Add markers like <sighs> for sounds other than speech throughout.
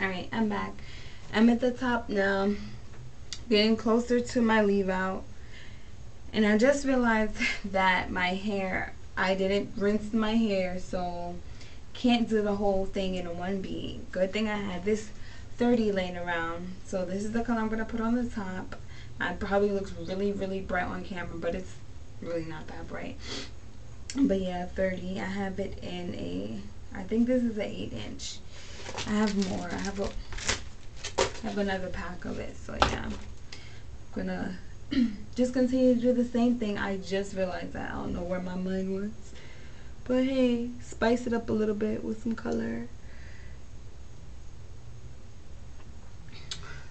Alright, I'm back. I'm at the top now. Getting closer to my leave out. And I just realized <laughs> that my hair, I didn't rinse my hair, so can't do the whole thing in one beat. Good thing I had this 30 laying around. So this is the color I'm going to put on the top. It probably looks really, really bright on camera, but it's really not that bright. But yeah, 30. I have it in a, I think this is an 8 inch. I have more. I have a, I have another pack of it. So yeah, I'm gonna <clears throat> just continue to do the same thing. I just realized that I don't know where my mind was. But hey, spice it up a little bit with some color.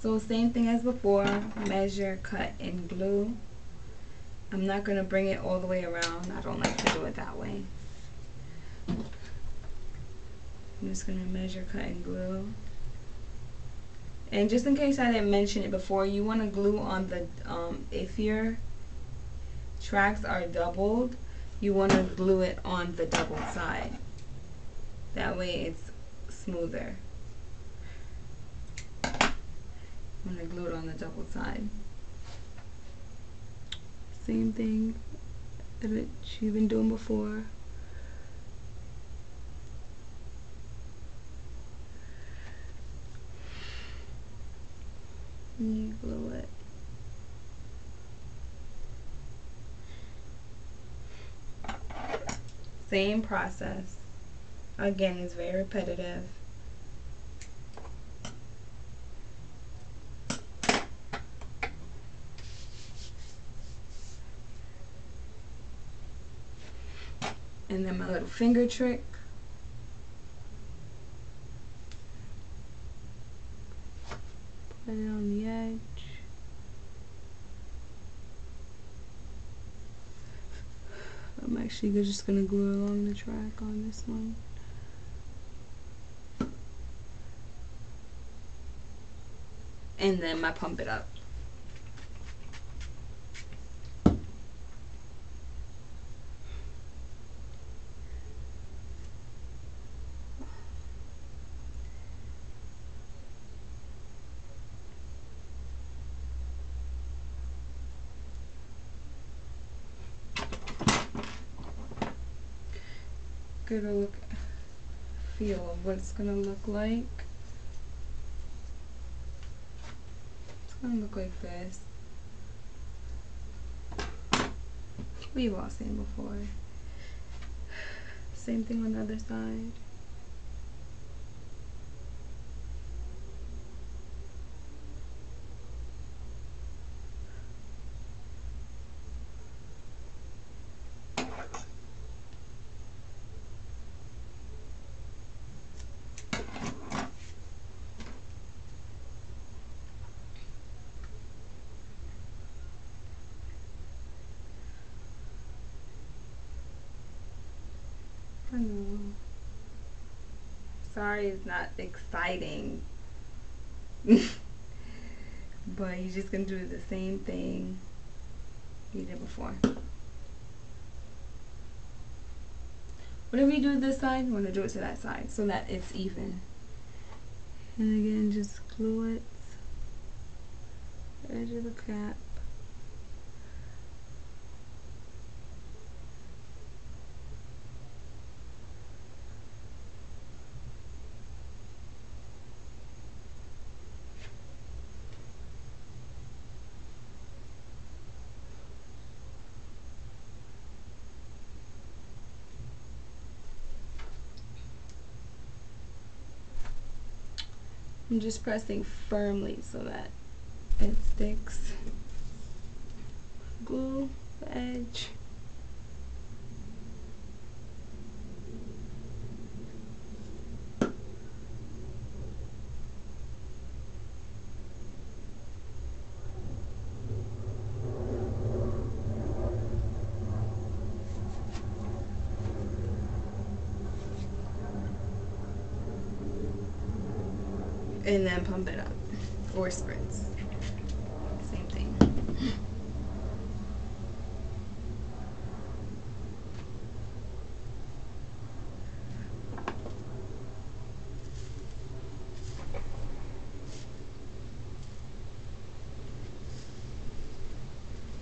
So same thing as before, measure, cut, and glue. I'm not going to bring it all the way around. I don't like to do it that way. I'm just going to measure, cut, and glue. And just in case I didn't mention it before, you want to glue on the, um, if your tracks are doubled, you want to glue it on the double side. That way it's smoother. I'm going to glue it on the double side. Same thing that you've been doing before. You glue it. Same process. Again, it's very repetitive. And then my little finger trick. Put it on the edge. I'm actually just going to glue along the track on this one. And then my pump it up. Get a look feel what it's gonna look like. It's gonna look like this. We've all seen before. Same thing on the other side. I know. Sorry it's not exciting. <laughs> but you're just going to do the same thing you did before. Whatever you do to this side, you want to do it to that side so that it's even. And again, just glue it edge of the cap. I'm just pressing firmly so that it sticks. Glue the edge. and then pump it up or spritz. Same thing.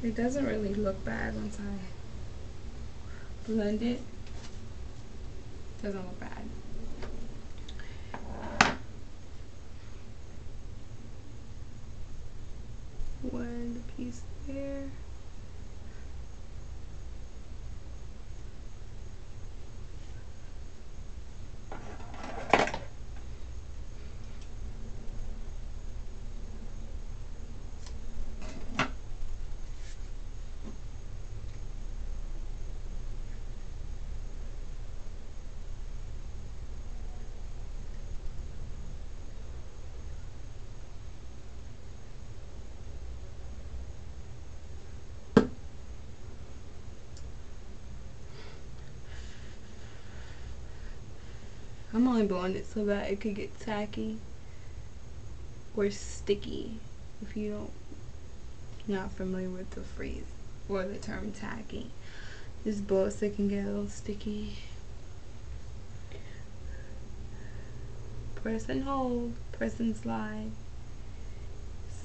It doesn't really look bad once I blend it. Doesn't look bad. One piece there. I'm only blowing it so that it could get tacky or sticky if you don't not familiar with the phrase or the term tacky. Just blow it so it can get a little sticky. Press and hold, press and slide.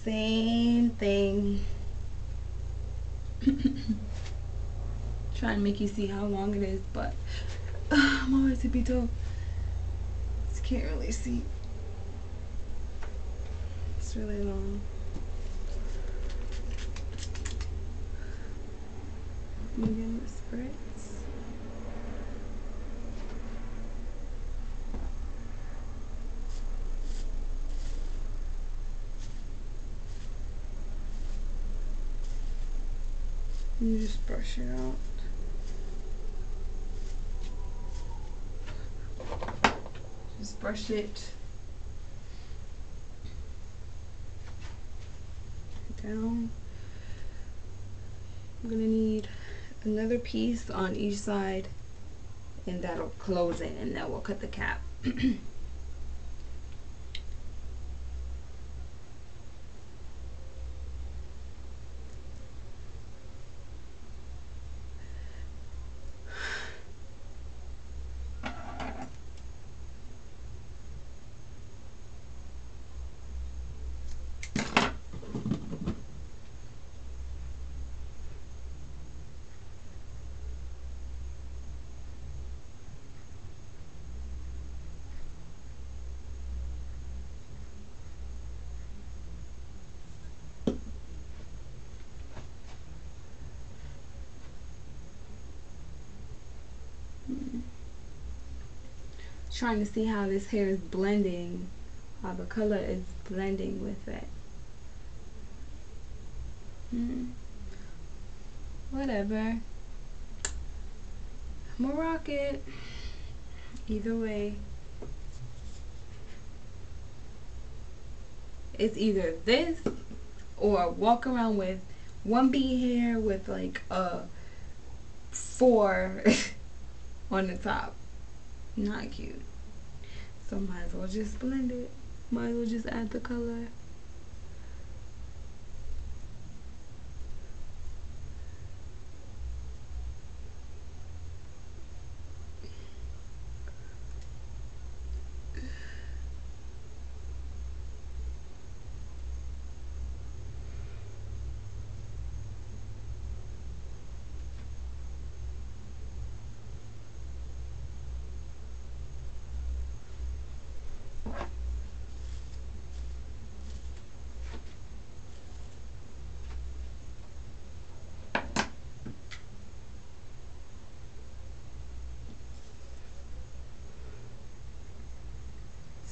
Same thing. <coughs> Trying to make you see how long it is, but uh, <sighs> I'm always to be told can't really see. It's really long. Begin the spritz. You just brush it out. Brush it down. I'm gonna need another piece on each side and that'll close it and then we'll cut the cap. <clears throat> trying to see how this hair is blending, how the color is blending with it. Hmm. Whatever. I'm gonna rock it. Either way. It's either this or walk around with one bead hair with like a four <laughs> on the top. Not cute. So might as well just blend it. Might as well just add the color.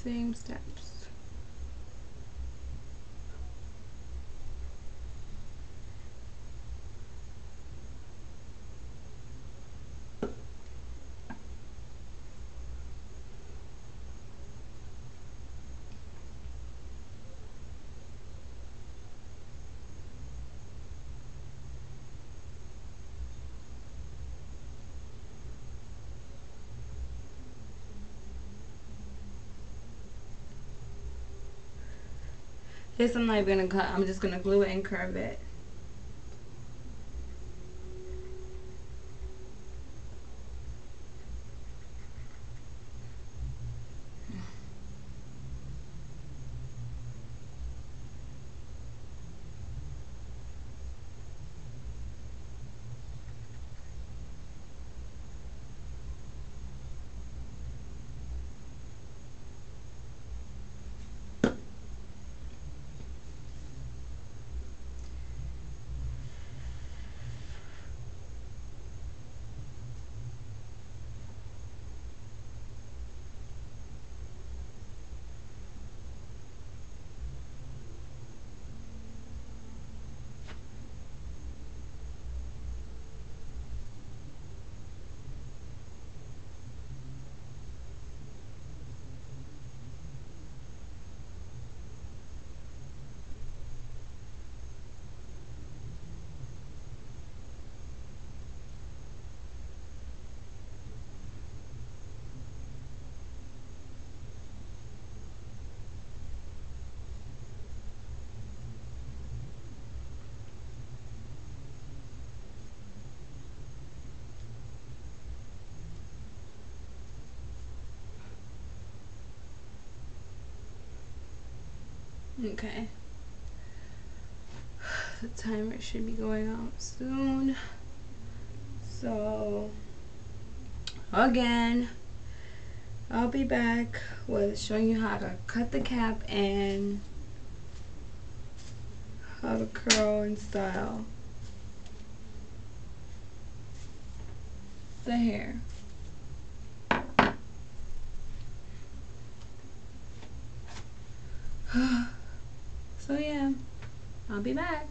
Same steps. This I'm not even gonna cut. I'm just gonna glue it and curve it. Okay. <sighs> The timer should be going out soon. So, again, I'll be back with showing you how to cut the cap and how to curl and style the hair. <sighs> so yeah, I'll be back.